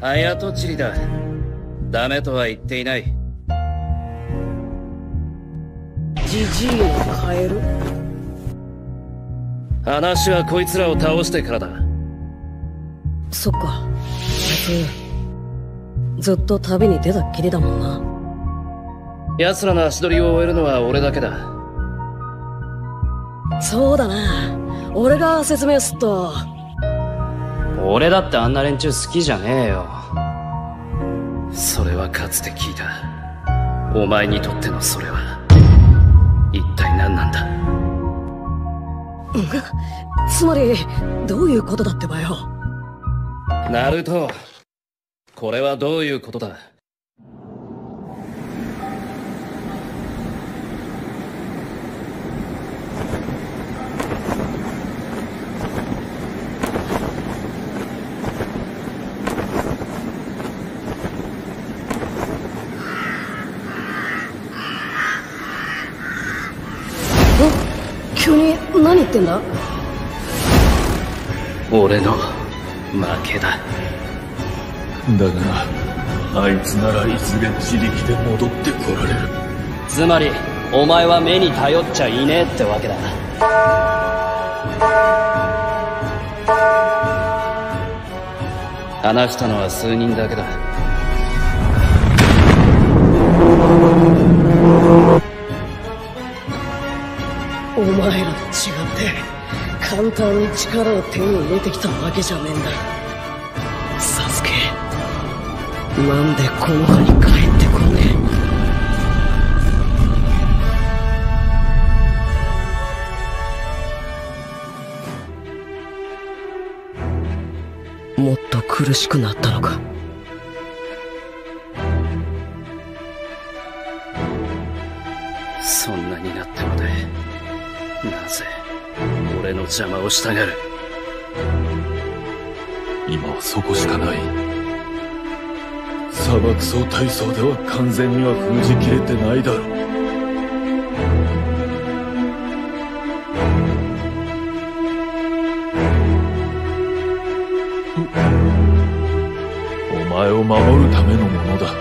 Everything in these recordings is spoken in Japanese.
綾とちりだ。ダメとは言っていない。ジジイのカエル話はこいつらを倒してからだ。そっか。あいつ、ずっと旅に出たっきりだもんな。奴らの足取りを終えるのは俺だけだ。そうだな。俺が説明すっと。俺だってあんな連中好きじゃねえよ。それはかつて聞いた。お前にとってのそれは、一体何なんだ？つまり、どういうことだってばよ。ナルト、これはどういうことだ急に何言ってんだ？俺の負けだ。だがあいつならいずれ自力で戻ってこられるつまり、お前は目に頼っちゃいねえってわけだ。話したのは数人だけだ。お前らと違って、簡単に力を手に入れてきたわけじゃねえんだ。サスケ、なんでこの葉に帰ってこねえ？もっと苦しくなったのか？そんなになってまで、なぜ、俺の邪魔をしたがる今はそこしかない。砂漠層体操では完全には封じきれてないだろう。お前を守るためのものだ。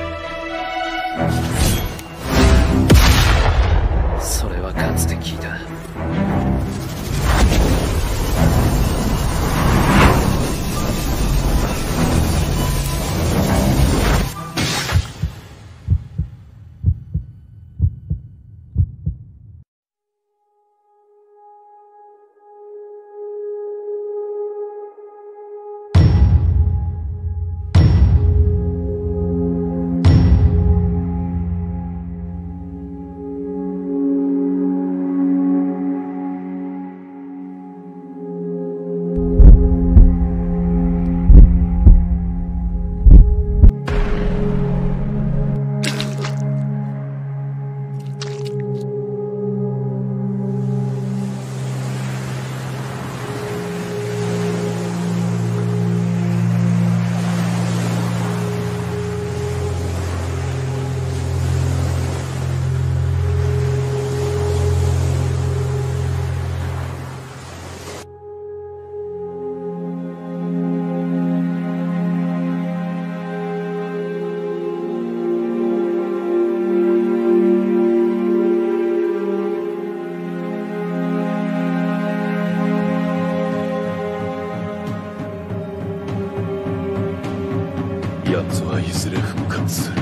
奴はいずれ復活する。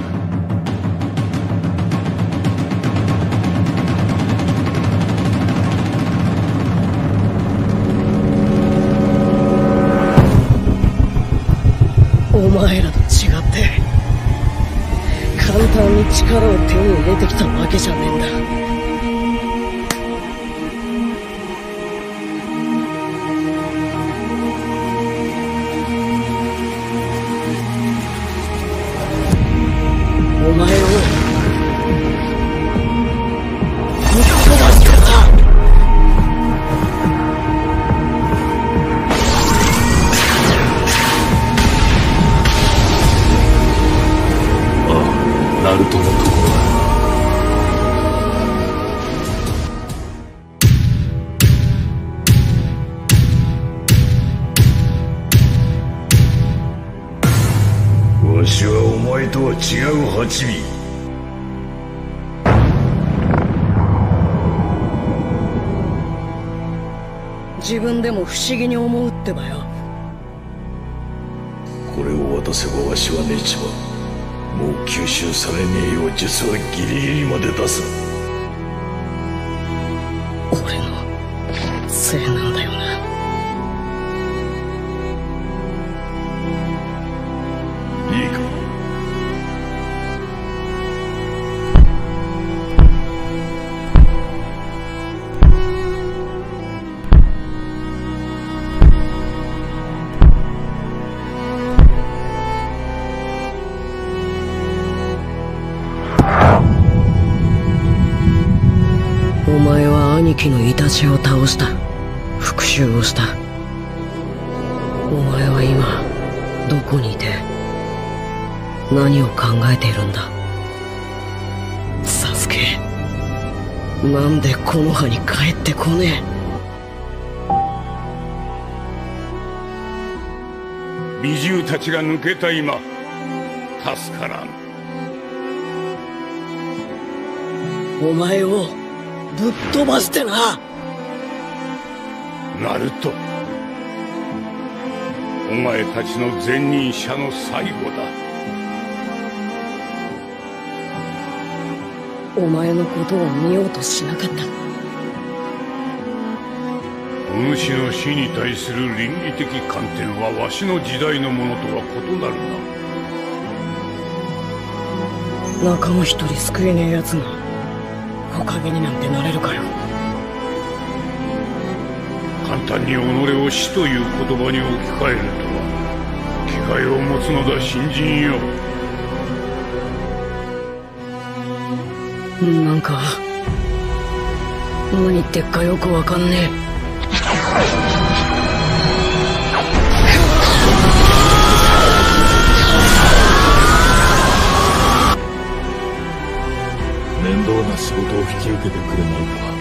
お前らと違って簡単に力を手に入れてきたわけじゃねえんだ。自分でも不思議に思うってばよ。これを渡せばわしはねちまもう吸収されねえよう術はギリギリまで出す。俺のせいなお前は兄貴のイタチを倒した。復讐をした。お前は今どこにいて何を考えているんだ？サスケなんでこの葉に帰ってこね美獣たちが抜けた今助からん。えお前をぶっ飛ばしてな。ナルト。お前たちの前任者の最後だ。お前のことを見ようとしなかった。お主の死に対する倫理的観点はわしの時代のものとは異なる仲間一人救えねえ奴がになんてなれるかよ。な簡単に己を死という言葉に置き換えるとは機会を持つのだ新人よ。なんか何言ってっかよくわかんね面事を引き受けてくれないか